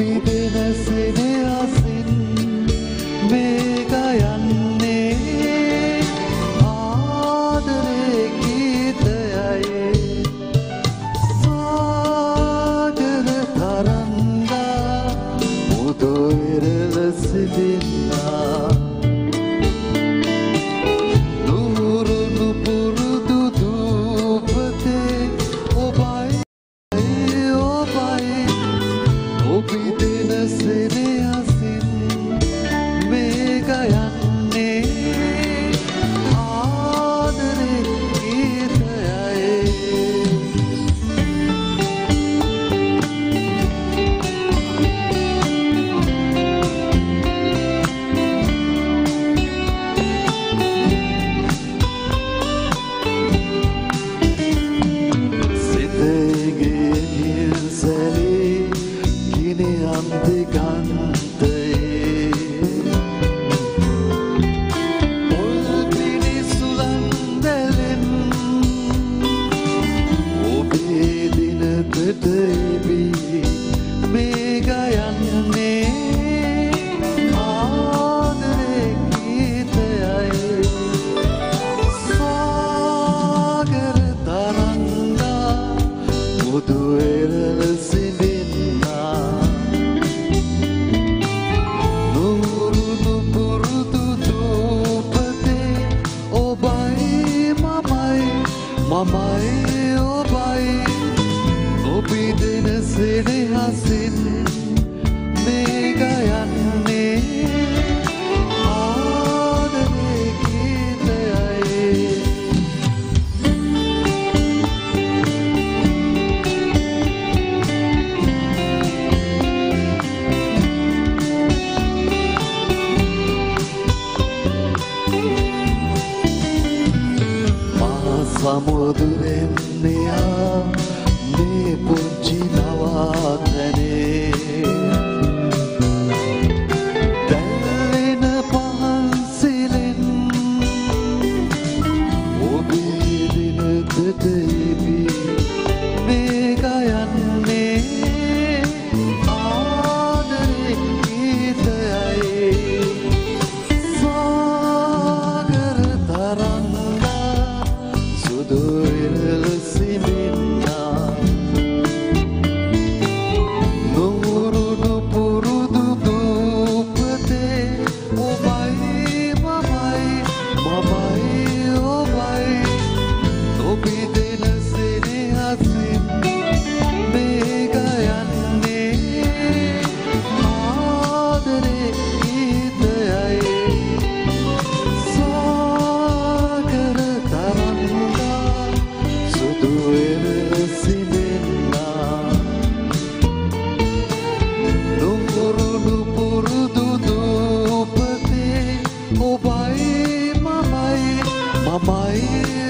You. Do it. සමුදු එන්නයා මේ පුංචි නවාතනේ My.